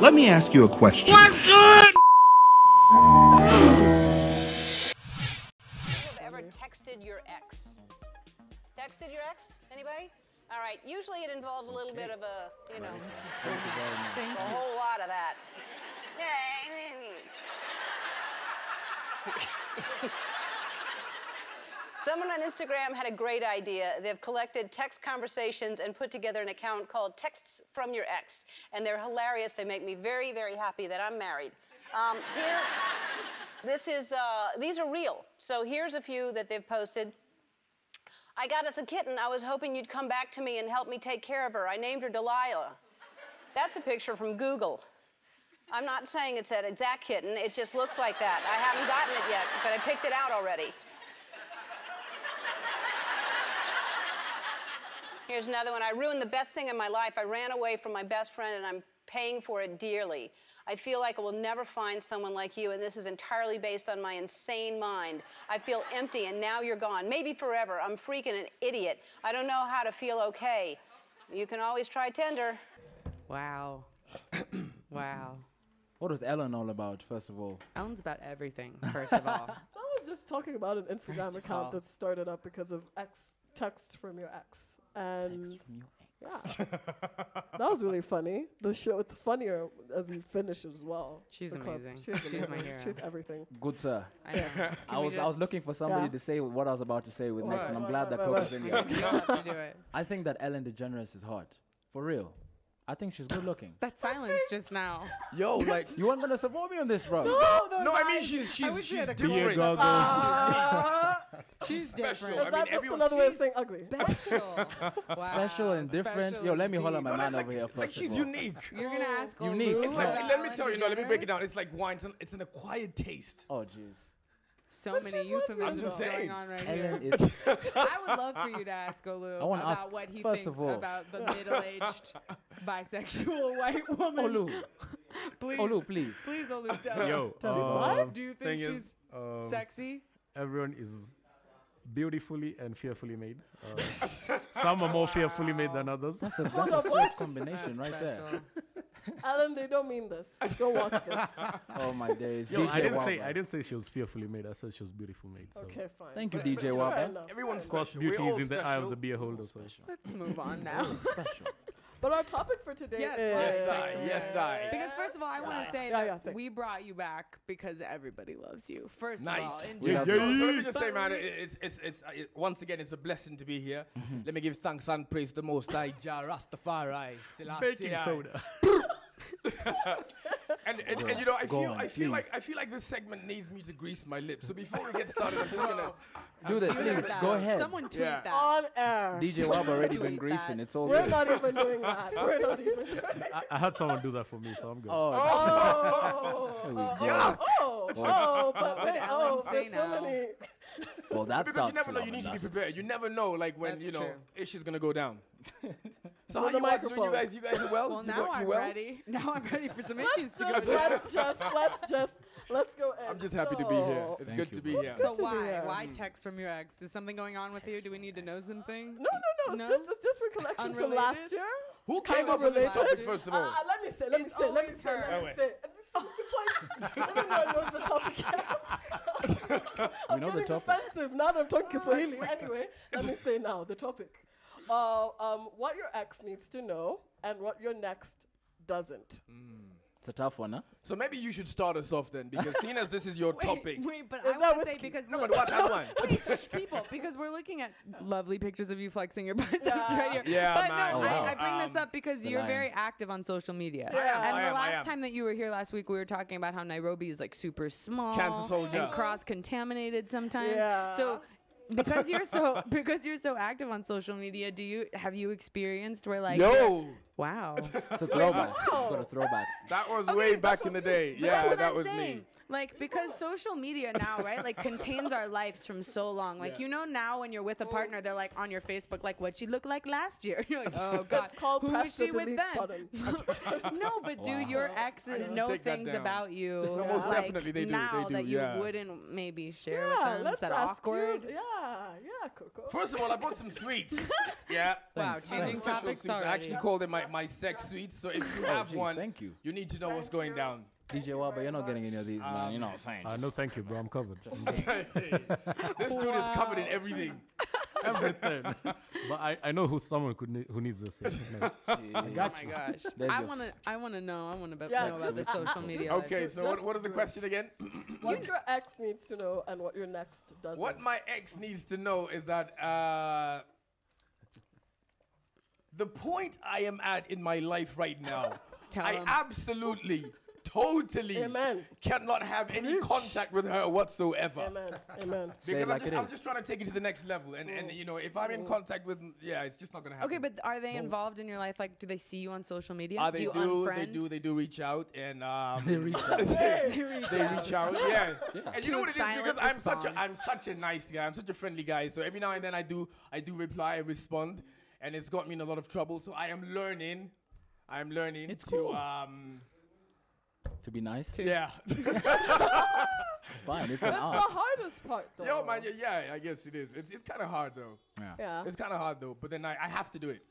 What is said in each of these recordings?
Let me ask you a question. What's good? have ever texted your ex? Texted your ex? Anybody? All right. Usually it involves a little bit of a, you know, a whole lot of that. Someone on Instagram had a great idea. They've collected text conversations and put together an account called Texts from Your Ex. And they're hilarious. They make me very, very happy that I'm married. Um, here, this is, uh, these are real. So here's a few that they've posted. I got us a kitten. I was hoping you'd come back to me and help me take care of her. I named her Delilah. That's a picture from Google. I'm not saying it's that exact kitten, it just looks like that. I haven't gotten it yet, but I picked it out already. Here's another one. I ruined the best thing in my life. I ran away from my best friend and I'm paying for it dearly. I feel like I will never find someone like you, and this is entirely based on my insane mind. I feel empty, and now you're gone. Maybe forever. I'm freaking an idiot. I don't know how to feel okay. You can always try Tinder. Wow. wow. What was Ellen all about, first of all? Ellen's about everything, first of all. I was just talking about an Instagram First account that started up because of ex text from your ex, Um, and yeah, that was really funny. The show it's funnier as you finish as well. She's amazing. She's, She's my hero. She's everything. Good sir. I. Yes. I was I was looking for somebody Yeah. to say what I was about to say with next, and I'm What, glad what, that what, Coco's in You there. don't have to do it. I think that Ellen DeGeneres is hot, for real. I think she's good looking. That silence just now. Yo, like You weren't gonna support me on this, bro. no, no. I mean she's she's she's had a different. Goggles. She's Special. different. I mean, that just everyone- another way of saying ugly? Special. Special and different. Special Yo, let is me hold on deep. my man like, over here like first. she's of unique. You're gonna ask Unique. Olu It's like about let me tell you, no, let me break it down. It's like wine. It's an, it's an acquired taste. Oh jeez. So But many she's lesbian, euphemisms though. going saying. on right here. Ellen is. I would love for you to ask Olu I wanna about ask- what he first thinks of all- about the middle-aged bisexual white woman. Olu, please, Olu, please. please, Olu, tell Yo, us. um, Do you thing think is, she's um, sexy? everyone is beautifully and fearfully made. Uh, some are more fearfully made than others. That's a that's a on, serious what? combination right there. Special. Alan, they don't mean this. Go watch this. Oh my days. Yo, DJ I didn't Waba. say I didn't say she was fearfully made. I said she was beautiful made. So. Okay, fine. Thank you, Fair- DJ fair Waba. Everyone's Of course, beauty is in the eye of the beer holder. So. Let's move on now. Special. But our topic for today Yes, is Yes, I. Yes, I. Because first of all, I want to say Yeah, that yeah, we brought you back because everybody loves you. First Nice. of all, in We Yeah, love yeah. So let me just say, man, we- it's, it's, it's, uh, it, once again, it's a blessing to be here. Let me give thanks and praise the Most High, Jah Rastafari, Selassie Baking soda. And, and, and you know, I go feel, on, I feel like. I feel like this segment needs me to grease my lips. So before we get started, I'm just gonna. Do that, Tweet please. that. Go ahead. Someone tweet Yeah. that. on air. DJ Wab already been greasing. that. It's all We're good. not even doing that. We're not even doing that. I, I had someone do that for me, so I'm good. Oh, Oh, There we oh, oh, oh, oh. oh but What wait, would oh, say there's so now? many. well, that Because you never know, you need to be prepared. You never know, like when you know true. issues gonna go down. so how the you guys doing? You guys, you guys do well. Well, you now got- you I'm well? ready. Now I'm ready for some issues to just, go down. let's just, let's just, let's go in. I'm just happy to be here. It's Thank good you, to be here. So why? hear. Why text from your ex? Is something going on with you? Do we need to know something? No, no, no. It's just, it's just recollections from last year. Who came up with this topic first of all? uh, let me say, let me say, let me say, let me oh, say. This is the point. Everyone knows the topic. I'm know the topic. defensive now that I'm talking ah. Swahili. Anyway, let me say now the topic. Uh, um, what your ex needs to know and what your next doesn't. It's a tough one, huh? So maybe you should start us off then, because seeing as this is your Wait, topic. Wait, but Is I that want to say because No, look, but what that one? Wait, shh, people, because we're looking at lovely pictures of you flexing your biceps Yeah. right here. Yeah, but man. no, Oh, I, wow. I bring this Um, up because you're lion. very active on social media. Yeah. And I the am, I last am. time that you were here last week, we were talking about how Nairobi is like super small Cancer soldier. and cross-contaminated sometimes. Yeah. So. Because you're so because you're so active on social media, do you have you experienced where like Yo, wow It's a throwback. You've got a throwback. that was Okay, way back in the day. Yeah, That's that I'm was saying. me. Like because social media now, right, like contains our lives from so long. Like Yeah. you know now when you're with a oh. partner, they're like on your Facebook, like what she looked like last year. You're like, oh, oh god, who press was the she with then? no, but do Wow. your exes know things about you? No, most like, definitely they do, they Now do, that you yeah. wouldn't maybe share yeah, with them. let's Is that ask awkward? You, yeah, yeah. Yeah, Coco. First of all, I bought some sweets. yeah. Wow, Thanks, changing thanks. Topics sweets. I already. actually called it my, my sex sweets. So if you Oh, have geez, one, thank you. you need to know what's going you. down. DJ Waba, you're not getting any of these, man. You know what I'm saying? Uh, no, thank you, bro. I'm covered. this dude is covered in everything. Everything. but I, I know who someone could ne- who needs this. here. No. Jeez. Oh my gosh. There's I your want to. I want to know. I want to Yeah, know about the social media. Okay, Just so what, what is the question again? What your ex needs to know and what your next doesn't. What my ex needs to know is that uh, the point I am at in my life right now, I absolutely, totally Amen. cannot have any contact with her whatsoever. Amen. Amen. Say Because it like I'm, just, it I'm just trying to take it to the next level, and, and you know, if I'm in contact with, yeah, it's just not gonna happen. Okay, but are they involved in your life? Like, do they see you on social media? Uh, they do you do, unfriend? they do, they do reach out, and um, They reach out. they reach out, yeah. And To you know what it is silent because I'm such a I'm such a nice guy. I'm such a friendly guy. So every now and then I do I do reply, I respond, and it's got me in a lot of trouble. So I am learning. I am learning It's to cool. um To be nice, To yeah. it's fine. It's an That's art. the hardest part, though. Yo man, yeah, yeah, I guess it is. It's it's kind of hard though. Yeah. Yeah. It's kind of hard though. But then I, I have to do it.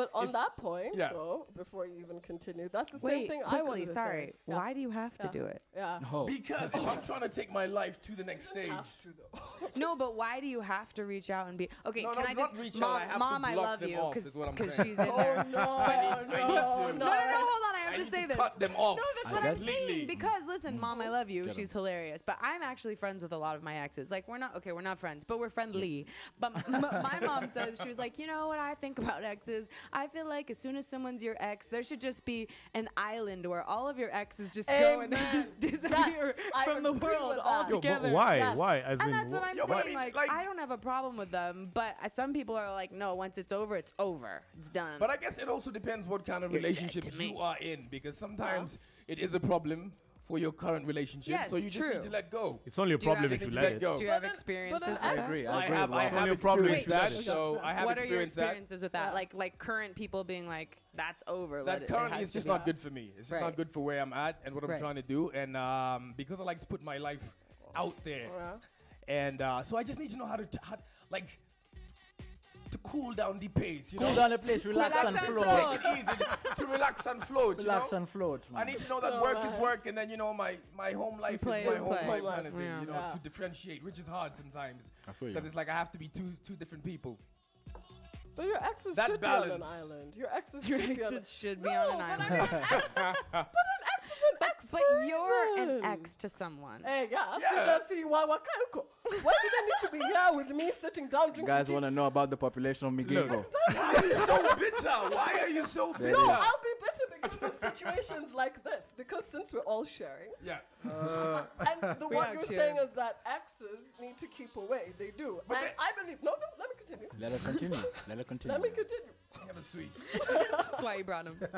But on If- that point, Yeah. though, before you even continue, that's the Wait, same thing I quickly. wanted to sorry. say. Yeah. Why do you have to Yeah. do it? Yeah. Oh, Because if I'm trying to take my life to the next You stage, have to, though. No, but why do you have to reach out and be okay? No, can no, I just reach out, mom? I have to mom, I love them you because is what I'm saying. she's in Oh there. no, I need- I need no, to- no, No, no, no, hold on. I have I to say this. cut them off. No, that's what I'm saying. Because listen, mom, I love you. She's hilarious. But I'm actually friends with a lot of my exes. Like we're not okay. We're not friends, but we're friendly. But my mom says she was like, you know what I think about exes? I feel like as soon as someone's your ex, there should just be an island where all of your exes just go and they just disappear Yes, from the world with that. Yo, altogether. why? Yes. Why? As And in, that's what I'm Yo, but I saying. mean, like, like- I don't have a problem with them, but some people are like, no, once it's over, it's over. It's done. But I guess it also depends what kind of You're relationship you are in, because sometimes it is a problem for your current relationship. so Yes, you just true. need to let go. it's only a Do you problem if you let let it. go. Do you have experiences but with I agree. I I agree. have, with I Waba. Only have a problem if you that. let it. So I have what are your experienced that. experiences with that? Yeah. Like, like current people being like, "That's over." let That it- it currently has is just be." not good for me. It's just Right. not good for where I'm at and what I'm Right. trying to do. And um, because I like to put my life out there, Yeah. and uh, so I just need to know how to, t- how, like, to cool down the pace. You Cool know? down the place, relax and and float. Take it easy to relax and float. you Relax know? and float. I need to know that No, work is work, and then you know my my home life Play is my is home play. life kind of thing. Yeah. You know, Yeah. to differentiate, which is hard sometimes I feel because it's like I have to be two two different people. But your exes That should be on an island. Your exes Your should be on. should be no, on an but island. I mean, ex, but an ex is an ex but for you're an ex to someone. Hey, yeah, Yeah. see, that's see, why, why you co- Why do they need to be here with me sitting down drinking Guys want to know about the population of Miguel. Why are you so bitter? Why are you so bitter? No. I'll be bitter because of situations like this. Because since we're all sharing, Yeah. Uh, and the what you're sharing. saying is that exes need to keep away. They do, But and they- I believe. No, no, let me continue. Let her continue. Let her continue. Let me continue. Have a sweet. That's why you brought him.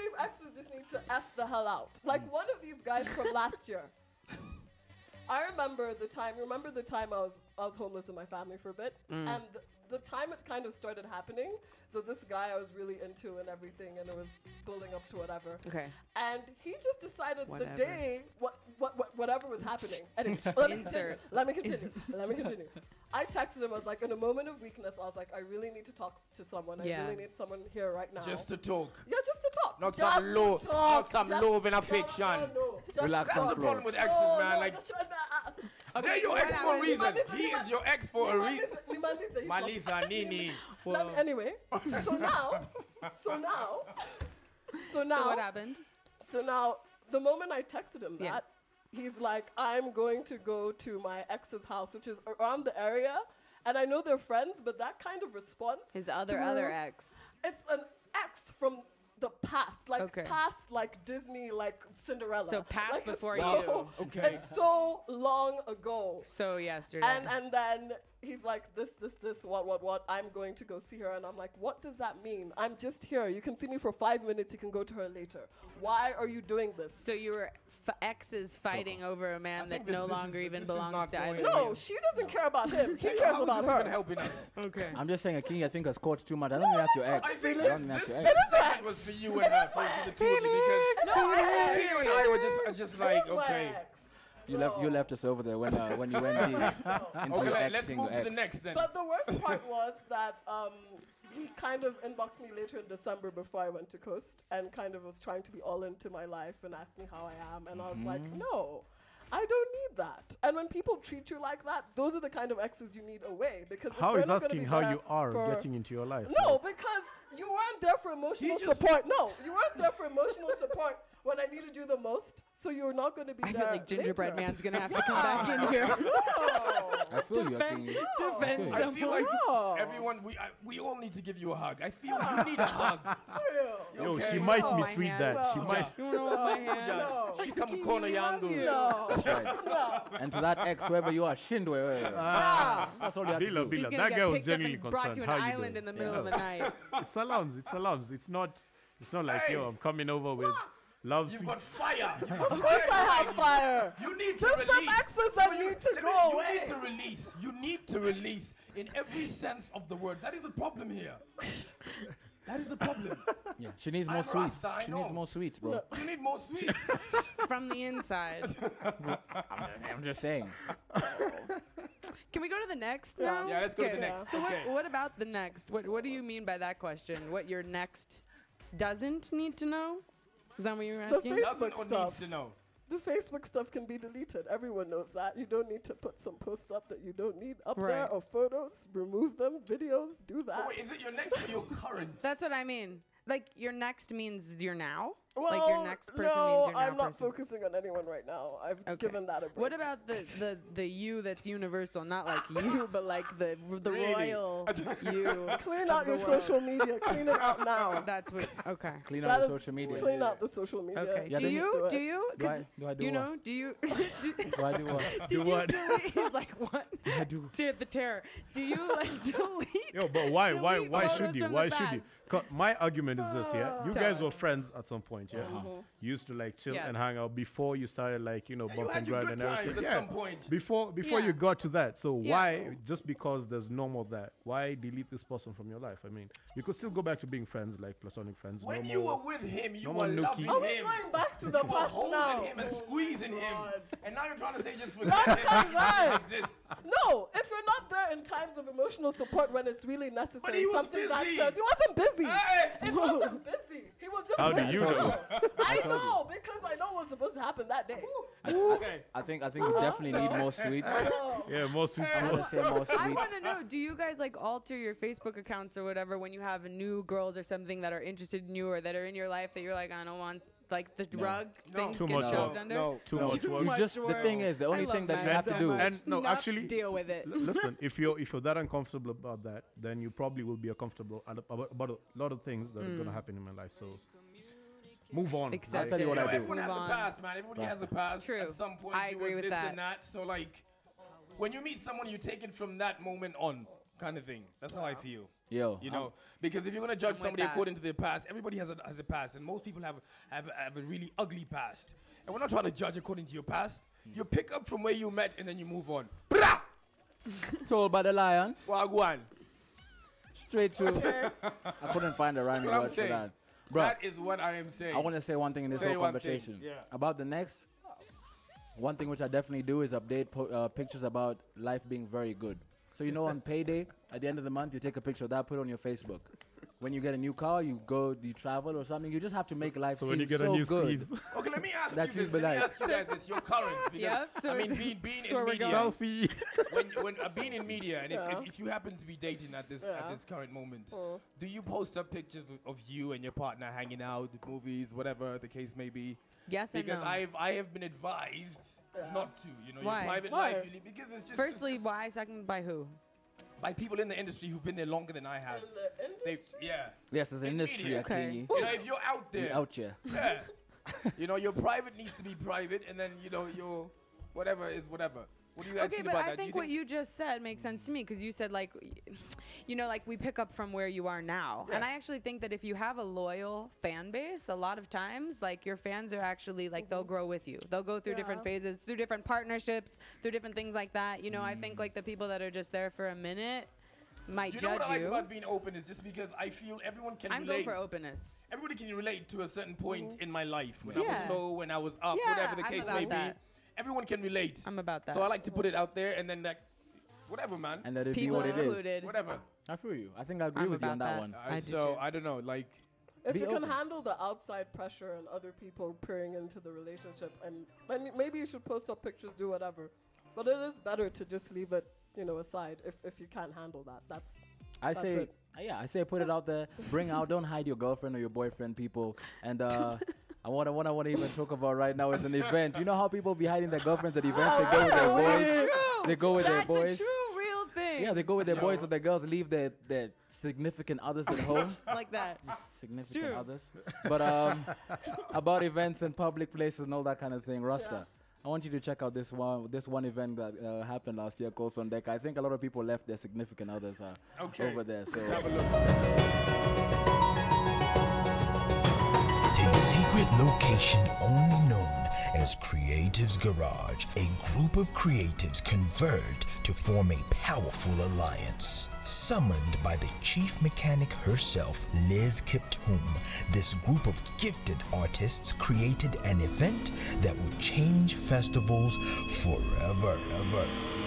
I believe exes just need to f the hell out. Like hmm. one of these guys from last year. I remember the time. Remember the time I was I was homeless in my family for a bit, mm. and the, the time it kind of started happening. So this guy I was really into and everything, and it was building up to whatever. Okay. And he just decided Whatever. the day what, what, what whatever was happening. Anyway, let me continue. Let me continue. let me continue. I texted him. I was like, in a moment of weakness, I was like, I really need to talk to someone. Yeah. I really need someone here right now. Just to talk. yeah, just to talk. Not just some to love- talk, not some just- love and affection. no. No, no, just Relax to and That's the talk. problem with exes, No, man. no, Like just- uh, uh, they're your what ex for a reason. Nimaliza, He is your ex for a reason. Nimaliza, Nimaliza, he talked- Malisa Nini. Let me- Anyway, so now, so now, so now, So what happened? So now, the moment I texted him Yeah. that, he's like, I'm going to go to my ex's house, which is around the area. And I know they're friends, but that kind of response. His other other ex. It's an ex from the past, like Okay. past, like Disney, like Cinderella. So past Like, before so- you. Okay. It's so long ago. So yesterday. And and then he's like, this, this, this, what, what, what? I'm going to go see her, and I'm like, what does that mean? I'm just here. You can see me for five minutes. You can go to her later. Why are you doing this? so you were f- exes fighting over a man that this- no this longer is- even belongs to going either. No, she doesn't care about him. He cares is about her. helping us? Okay. I'm just saying, King, I think has caught too much. I don't think that's your ex. I I, think don't this, think that's this, your this ex. segment was for you and her, for, for the two of you, because No, I- King and I were just, are just like, It is my okay. ex. You left you left us over there when uh, when you went deep into Okay, your let, ex let's move your to the next then. But the worst part was that um, he kind of inboxed me later in December before I went to Coast and kind of was trying to be all into my life and asked me how I am. And I was like, Mm-hmm. no, I don't need that. And when people treat you like that, those are the kind of exes you need away. Because if How they're is not gonna asking be how you are getting into your life? No, Like, because you weren't there for emotional support. No, you weren't there for emotional support when I needed you the most. So you're not going to be I there. feel like Gingerbread later. Man's gonna have to come back in here. I feel you. I defend, think defend feel I feel like No. everyone, we I, we all need to give you a hug. I feel like you need a hug. Real. Yo, Okay. she might No. misread that. She might. You wanna my hand? She come corner yangu. No. And to that ex, whoever you are, Shindwe. Ah. That's all you have to do. Bila, that get girl was genuinely and brought concerned. to an How you island doing? in the middle of the night. It's alarms. It's alarms. It's not. It's not like Hey. yo, I'm coming over with love You've sweet. got fire. You Of course I have fire. You need to There's some release. exes that No, you- need to go me- away. You need to release. You need to release in every sense of the word. That is the problem here. that is the problem. Yeah, she needs I'm more sweets. Rasta, I She needs more sweets, bro. You need more sweets. From the inside. I'm just saying. Can we go to the next Yeah. now? Yeah, let's go to the Okay. next. So Okay. what, what about the next? What what do you mean by that question? What your next doesn't need to know? Is that what you were The asking? face- Doesn't Facebook or needs stuff. to know. The Facebook stuff can be deleted. Everyone knows that. You don't need to put some posts up that you don't need up there or photos. Remove them. Videos. Do that. Oh, wait, is it your next or your current? That's what I mean. Like your next means your now. Well, like your next person no, means your now I'm not person. focusing on anyone right now. I've Okay. given that a break. What about the, the the you that's universal? Not like you, but like the the Really? royal you. Clean out your world. social media. Clean it out now. That's what. Okay. Clean That out is- the social media. Clean out the social media. Okay. Yeah, do you? Do Do you? Do I, 'Cause do I do you what? know? Do you? do, Do I do what? Do did you what? delete? He's like, what? I do. Did the terror? Do you like delete? Yo, but why, why, why should you? Why should you? my argument is this, yeah. You guys ah. were friends at some point, yeah. Uh-huh. You used to like chill and hang out before you started like you know You bump had and your grind good and times everything. at Yeah. some point. Before before Yeah. you got to that, so Yeah. why just because there's no more that, why delete this person from your life? I mean, you could still go back to being friends, like platonic friends. When no you more- were with him, you no were more nookie. loving Are we him. going back to the You were past holding now? him and Oh, squeezing him. Oh, and now you're trying to say just forget him. like that. doesn't exist. No, if you're not there in times of emotional support when it's really necessary, he was something that busy. says he wasn't busy. Hey! He wasn't busy. He was just. How do you know? I told you. know because I know what's supposed to happen that day. I, Okay. I, I think I think we definitely need more sweets. Yeah, more sweets. I'm more- gonna say more sweets. I want to know: Do you guys like alter your Facebook accounts or whatever when you have new girls or something that are interested in you or that are in your life that you're like, I don't want like the rug things Too get much shoved work. under? No. Too No, much work. you much just the thing is the only thing that you have so to do. much. And no, Enough, actually- deal with it. L- listen, if you're if you're that uncomfortable about that, then you probably will be uncomfortable about, about a lot of things that are Mm. gonna happen in my life. So move on. Accept I'll tell you it. what You know, I do. everyone Move has on. a past, man. Everybody has a past. True. At some point, I you agree with this that. and that. So like, when you meet someone, you take it from that moment on, kind of thing. That's how I feel. Yo, You I'm- know, because if you're gonna judge with somebody that. according to their past, everybody has a has a past, and most people have have have a really ugly past. And we're not trying to judge according to your past. Hmm. You pick up from where you met, and then you move on. Bra! told by the lion, Wagwan. straight to. I couldn't find a rhyming That's what I'm word for saying. that. Bro, That is what I am saying. I want to say one thing in this Say whole thing, conversation yeah. about the next. One thing which I definitely do is update po- uh, pictures about life being very good. So you know, on payday at the end of the month, you take a picture of that, put it on your Facebook. When you get a new car, you go, you travel or something. You just have to make life So seem when you get so a new good. squeeze, Okay, let me ask That's you this. Let me belief. ask you guys this. You're current. Because, Yeah, so I mean, being, being that's in media, selfie. when, when uh, being in media, and if, Yeah. if, if you happen to be dating at this at this current moment, Mm. do you post up pictures of, of you and your partner hanging out, movies, whatever the case may be? Yes and Because no. I've I have been advised not to. You know, Why? your private Why? life. You leave, because it's just it's Firstly, just why? Second, by who? by people in the industry who've been there longer than I have. In the They, yeah. Yes, there's an In industry, media. Okay. You know, if you're out We there, out here. yeah. you know, your private needs to be private, and then you know your whatever is whatever. What do you guys Okay, feel but about I that? Think you what you just said makes sense to me because you said like, you know, like we pick up from where you are now, and I actually think that if you have a loyal fan base, a lot of times like your fans are actually like they'll grow with you. They'll go through different phases, through different partnerships, through different things like that. You know, I think like the people that are just there for a minute might You know judge what I like you. about being open is just because I feel everyone can relate. I'm relate. going for openness. Everybody can relate to a certain point in my life when I Yeah. was low, when I was up, Yeah, whatever the I'm case about may that. be. everyone can relate. I'm about that. So I like to put it out there, and then like, whatever, man. And let it be People what it is. included. Whatever. I feel you. I think I agree I'm with you on about that, that. one. Uh, I do so too. I don't know, like. If Be you can open. handle the outside pressure and other people peering into the relationship, and then maybe you should post up pictures, do whatever. But it is better to just leave it, you know, aside if, if you can't handle that. That's I That's say, it. uh, yeah, I say put it out there. Bring out, don't hide your girlfriend or your boyfriend, people. And uh, I want to, what I want to even talk about right now is an event. You know how people be hiding their girlfriends at events? They go with their boys. They go with their That's boys. a true, real thing. Yeah, they go with their boys, so their girls leave their, their significant others at home. like that. significant others. But um, about events and public places and all that kind of thing, Rasta. I want you to check out this one this one event that uh, happened last year called Sondeka. I think a lot of people left their significant others uh, Okay. over there. So Have a look. A secret location only known as Creatives Garage. A group of creatives converged to form a powerful alliance. Summoned by the chief mechanic herself, Liz Kiptoom, this group of gifted artists created an event that would change festivals forever, ever.